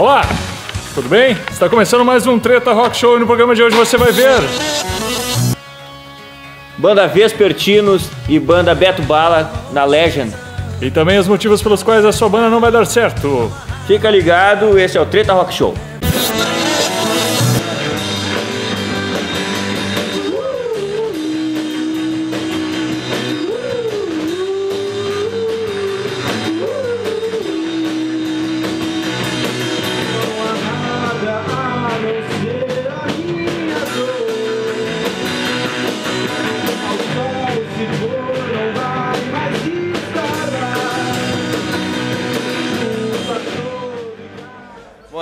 Olá, tudo bem? Está começando mais um Treta Rock Show e no programa de hoje você vai ver. Banda Vespertinos e banda Beto Bala na Legend. E também os motivos pelos quais a sua banda não vai dar certo. Fica ligado, esse é o Treta Rock Show.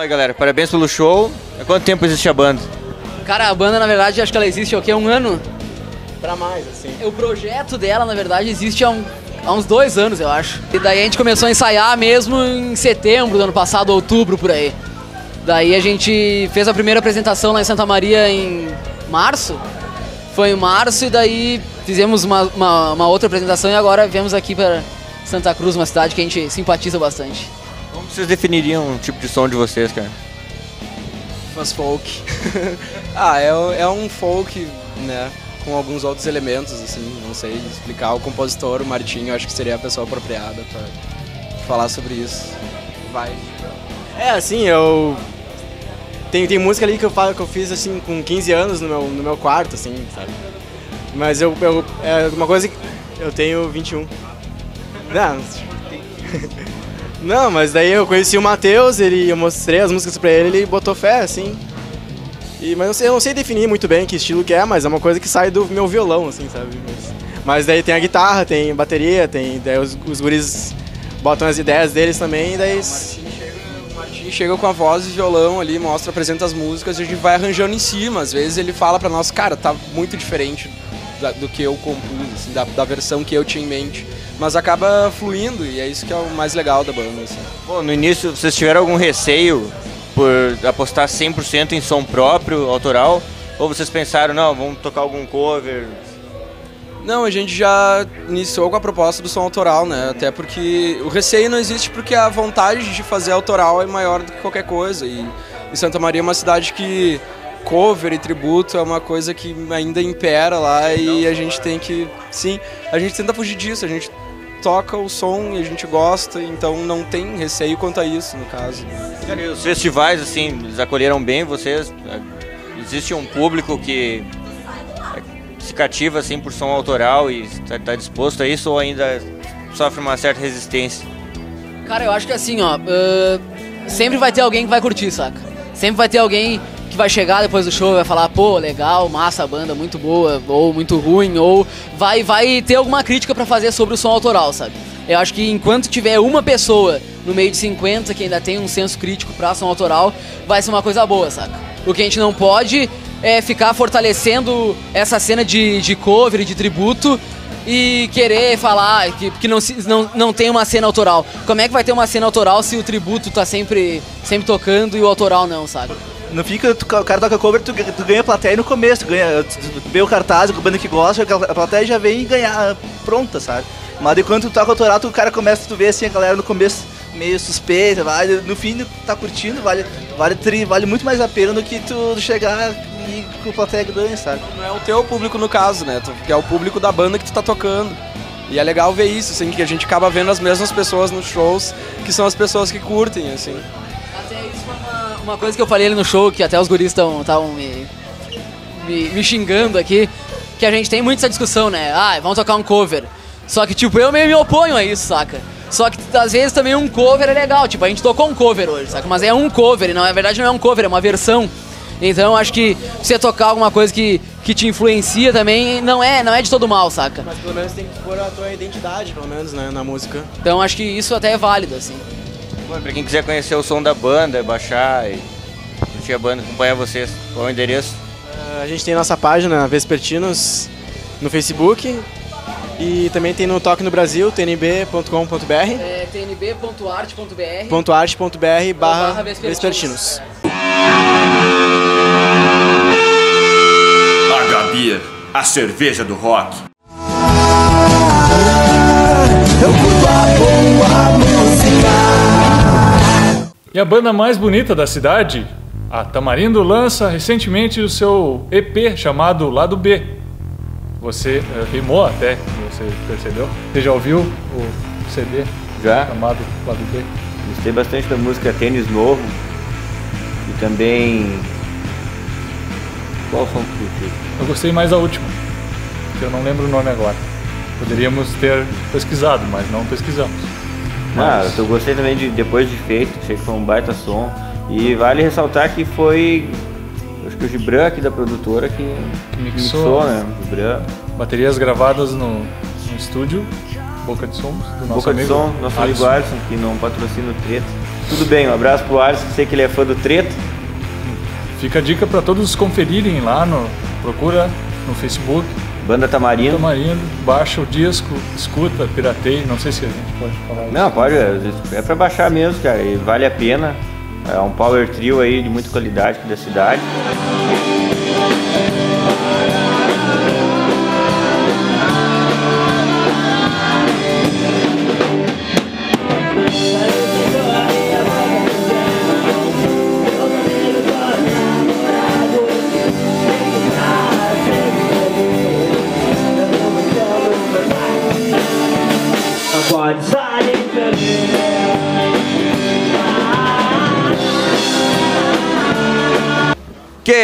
Aí galera, parabéns pelo show. Há quanto tempo existe a banda? Cara, a banda, na verdade, acho que ela existe há o quê? Um ano? Pra mais, assim. O projeto dela, na verdade, existe há, um- há uns dois anos, eu acho. E daí a gente começou a ensaiar mesmo em setembro do ano passado, outubro, por aí. Daí a gente fez a primeira apresentação lá em Santa Maria em março. Foi em março e daí fizemos uma, uma, uma outra apresentação e agora viemos aqui para Santa Cruz, uma cidade que a gente simpatiza bastante. Como vocês definiriam o tipo de som de vocês, cara? Faz folk. ah, é, é um folk, né? Com alguns outros elementos, assim, não sei explicar. O compositor, o Martinho, acho que seria a pessoa apropriada pra falar sobre isso. Vai. É, assim, eu. Tem, tem música ali que eu, falo, que eu fiz assim com 15 anos no meu, no meu quarto, assim, sabe? Mas eu, eu. É uma coisa que. Eu tenho 21. Não, Não, mas daí eu conheci o Matheus, ele, eu mostrei as músicas pra ele, ele botou fé, assim. E, mas eu, sei, eu não sei definir muito bem que estilo que é, mas é uma coisa que sai do meu violão, assim, sabe? Mas, mas daí tem a guitarra, tem bateria, tem. Daí os, os guris botam as ideias deles também, e daí. O Martim chega com a voz e violão ali, mostra, apresenta as músicas e a gente vai arranjando em cima. Às vezes ele fala pra nós, cara, tá muito diferente da- do que eu compus, assim, da, da versão que eu tinha em mente. Mas acaba fluindo e é isso que é o mais legal da banda. Assim. Bom, no início vocês tiveram algum receio por apostar 100% em som próprio, autoral? Ou vocês pensaram, não, vamos tocar algum cover? Não, a gente já iniciou com a proposta do som autoral, né? Até porque o receio não existe porque a vontade de fazer autoral é maior do que qualquer coisa. E, e Santa Maria é uma cidade que cover e tributo é uma coisa que ainda impera lá e a gente tem que, sim, a gente tenta fugir disso, a gente toca o som e a gente gosta, então não tem receio quanto a isso, no caso. Cara, e os festivais, assim, eles acolheram bem vocês? Existe um público que é, se cativa, assim, por som autoral e está disposto a isso ou ainda sofre uma certa resistência? Cara, eu acho que assim, ó, ãh, sempre vai ter alguém que vai curtir, saca? Sempre vai ter alguém vai chegar depois do show vai falar, pô, legal, massa banda, muito boa, ou muito ruim, ou vai, vai ter alguma crítica pra fazer sobre o som autoral, sabe? Eu acho que enquanto tiver uma pessoa no meio de 50 que ainda tem um senso crítico pra som autoral, vai ser uma coisa boa, saca? O que a gente não pode é ficar fortalecendo essa cena de, de cover de tributo e querer falar que, que não, não, não tem uma cena autoral. Como é que vai ter uma cena autoral se o tributo tá sempre, sempre tocando e o autoral não, sabe? Não fica, tu- o cara toca cover, tu, tu ganha plateia no começo, tu ganha, vê o cartaz, a banda que gosta, a plateia já vem ganhar pronta, sabe? Mas de quando tu toca autoral, tu, o cara começa, tu vê assim, a galera no começo meio suspeita, vale, no fim tá curtindo, vale, vale, tri- vale muito mais a pena do que tu chegar e com a plateia ganha, sabe? Não é o teu público no caso, né? Que é o público da banda que tu tá tocando. E é legal ver isso, assim, que a gente acaba vendo as mesmas pessoas nos shows, que são as pessoas que curtem, assim. Uma, coisa que eu falei ali no show, que até os guris estavam me, me, me xingando aqui, que a gente tem muito essa discussão, né? Ah, vamos tocar um cover. Só que, tipo, eu meio me oponho a isso, saca? Só que às vezes também um cover é legal, tipo, a gente tocou um cover hoje, saca? Mas é um cover, não, na verdade não é um cover, é uma versão. Então acho que você tocar alguma coisa que, que te influencia também não é, não é de todo mal, saca? Mas pelo menos tem que pôr a tua identidade, pelo menos, né, na música. Então acho que isso até é válido, assim. Bom, pra quem quiser conhecer o som da banda, baixar e curtir a banda, acompanhar vocês, qual é o endereço? Ah, A gente tem nossa página Vespertinos no Facebook e também tem no Toque no Brasil, tnb.com.br É tnb.art.br .arte.br barra barra Vespertinos. Vespertinos. H-Beer, a cerveja do rock. E E a banda mais bonita da cidade, a Tamarindo, lança recentemente o seu EP chamado Lado B. Você eh, rimou até, você percebeu? Você já ouviu o CD Já. chamado Lado B? Gostei bastante da música Tênis Novo. E também. Qual som que tu curtiu? Eu gostei mais da última, que eu não lembro o nome agora. Poderíamos ter pesquisado, mas não pesquisamos. Ah, Mas- eu gostei também de Depois de Feito, achei que foi um baita som. E vale ressaltar que foi. Acho que o Gibran aqui da produtora que Que mixou. né? O Gibran. Baterias gravadas no, no estúdio Boca de Sons, do nosso Boca de amigo som, nosso amigo Alisson. Alisson, que não patrocina o Treta. Tudo bem, um abraço pro Alisson, sei que ele é fã do Treta. Fica a dica para todos conferirem lá no procura no Facebook Banda Tamarindo. Tamarindo, baixa o disco, escuta, pirateia, não sei se a gente pode falar isso. Não, pode, é pra baixar mesmo, cara, e vale a pena. É um power trio aí de muita qualidade aqui da cidade.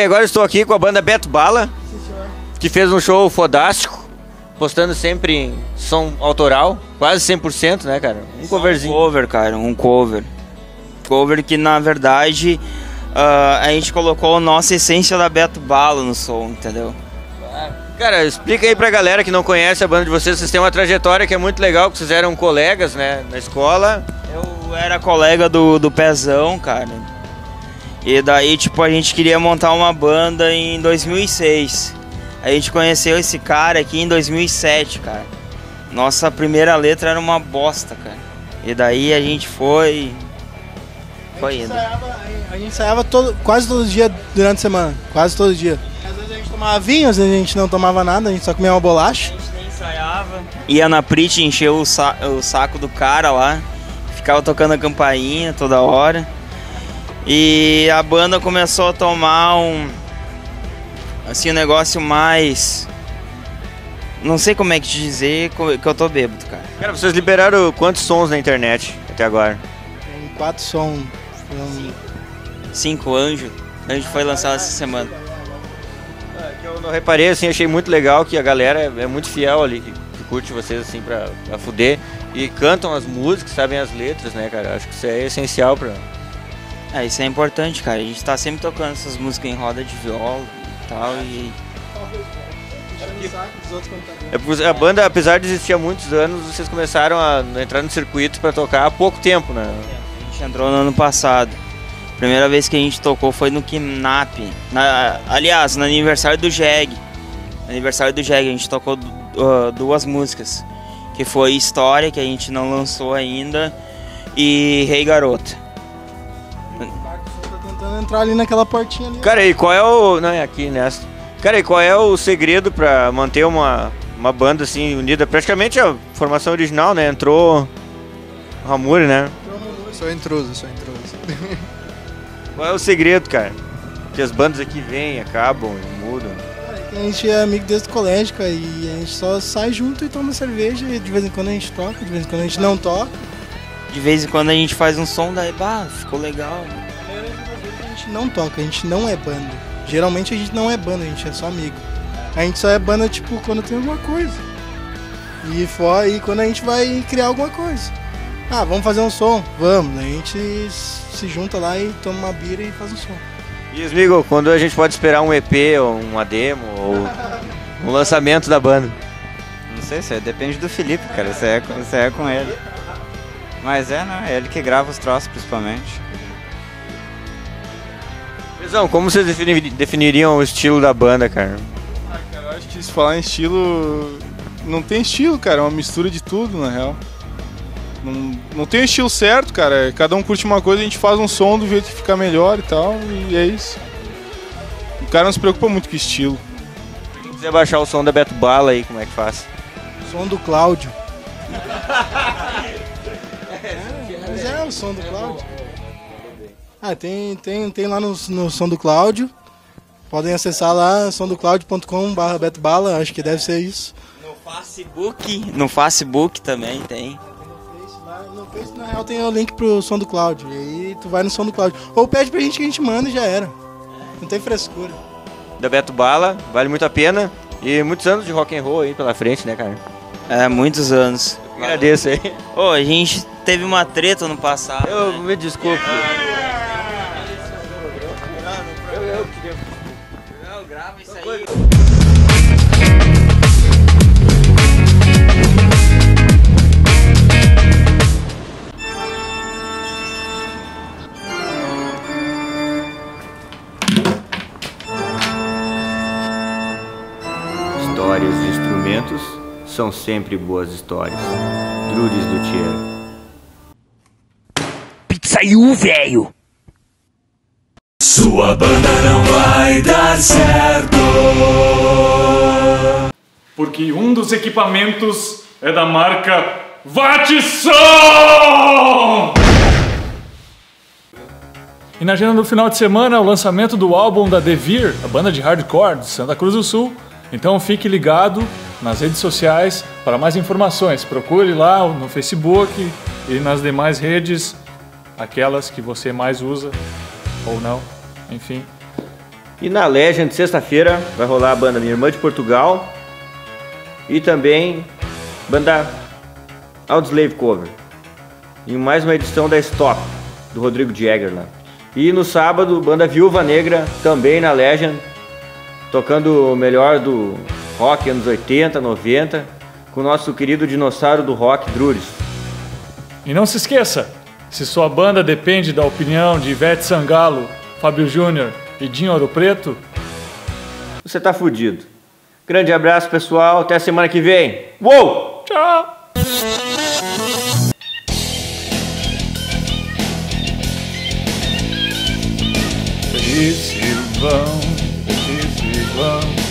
Agora estou aqui com a banda Beto Bala, que fez um show fodástico, postando sempre em som autoral, quase 100%, né, cara? Um Um coverzinho. cover, cara, um cover. Cover que na verdade ah, a gente colocou a nossa essência da Beto Bala no som, entendeu? Cara, explica aí pra galera que não conhece a banda de vocês, vocês têm uma trajetória que é muito legal, que vocês eram colegas, né, na escola. Eu era colega do, do Pezão, cara. E daí, tipo, a gente queria montar uma banda em 2006. A gente conheceu esse cara aqui em 2007, cara. Nossa primeira letra era uma bosta, cara. E daí a gente foi. Foi indo. ensaiava- a gente ensaiava todo, quase todo dia durante a semana. Quase todo dia. Às vezes a gente tomava vinho, às vezes a gente não tomava nada, a gente só comia uma bolacha. Ia na Prit, encheu o, sa- o saco do cara lá, ficava tocando a campainha toda hora. E a banda começou a tomar um. Assim, um negócio mais. Não sei como é que te dizer que eu tô bêbado, cara. Cara, vocês liberaram quantos sons na internet até agora? Tem quatro sons. foram- Cinco Anjo. Anjo foi lançado essa semana. Que eu não reparei, assim, achei muito legal que a galera é, é muito fiel ali, que, que curte vocês, assim, pra, pra fuder. E cantam as músicas, sabem as letras, né, cara? Acho que isso é essencial pra... É, isso é importante, cara. A gente tá sempre tocando essas músicas em roda de viola e tal. E É porque a banda, apesar de existir há muitos anos, vocês começaram a entrar no circuito pra tocar há pouco tempo, né? A gente entrou no ano passado. Primeira vez que a gente tocou foi no Kidnap. Na, aliás, no aniversário do Jeg. No aniversário do Jeg a gente tocou du- duas músicas. Que foi História, que a gente não lançou ainda, e Rei Garota. Entrar ali naquela portinha ali. Cara, e qual é o... Não, é aqui, nessa. Cara, e qual é o segredo pra manter uma, uma banda, assim, unida? Praticamente a formação original, né? Entrou o Ramuri, né? Sou intruso, sou intruso. Qual é o segredo, cara? Que as bandas aqui vêm, acabam e mudam. A gente é amigo desde o colégio, cara, e a gente só sai junto e toma cerveja, e de vez em quando a gente toca, de vez em quando a gente não toca. De vez em quando a gente faz um som, daí, bah, ficou legal. Gente não toca, a gente não é banda. Geralmente a gente não é banda, a gente é só amigo. A gente só é banda, tipo, quando tem alguma coisa. E, for, e quando a gente vai criar alguma coisa. Ah, vamos fazer um som? Vamos. A gente se junta lá e toma uma bira e faz um som. E, amigo, quando a gente pode esperar um EP ou uma demo ou um lançamento da banda? Não sei, isso aí depende do Felipe, cara. Isso aí é, com- isso aí é com ele. Mas é, né? É ele que grava os troços, principalmente. Pesão, como vocês defini- definiriam o estilo da banda, cara? Eu acho que se falar em estilo. Não tem estilo, cara. É uma mistura de tudo, na real. Não, não tem estilo certo, cara. Cada um curte uma coisa, a gente faz um som do jeito que fica melhor e tal, e é isso. O cara não se preocupa muito com estilo. Quem quiser baixar o som da Beto Bala aí, como é que faz? Som do Cláudio. Mas é o som do Cláudio. Ah, tem, tem, tem lá no, no Som do Cláudio. Podem acessar lá, somdocloud.com.br Beto Bala, acho que deve ser isso. No Facebook, no Facebook também tem. No Face, na real, tem o link pro Som do Cláudio. E aí tu vai no Som do Cláudio. Ou pede pra gente que a gente manda e já era. Não tem frescura. Da Beto Bala, vale muito a pena. E muitos anos de rock and roll aí pela frente, né, cara? É, muitos anos. Agradeço aí. Ô, a gente teve uma treta no passado. Eu me desculpe. Não, grava isso aí. Histórias de instrumentos são sempre boas histórias. Druris Luthier. Pizzaiu, velho! Sua banda não vai dar certo. Porque um dos equipamentos é da marca Vatson! E na agenda do final de semana o lançamento do álbum da Devir, a banda de hardcore de Santa Cruz do Sul. Então fique ligado nas redes sociais para mais informações. Procure lá no Facebook e nas demais redes, aquelas que você mais usa ou não, enfim. E na Legend, sexta-feira, vai rolar a banda Minha Irmã de Portugal e também banda Outslave Cover. Em mais uma edição da Stop, do Rodrigo Jäger lá. E no sábado, banda Viúva Negra, também na Legend, tocando o melhor do rock anos 80, 90, com o nosso querido dinossauro do rock, Druris. E não se esqueça, se sua banda depende da opinião de Ivete Sangalo, Fábio Júnior e Dinho Ouro Preto, Você tá fudido. Grande abraço, pessoal. Até a semana que vem. Uou! Tchau! Vão, vão.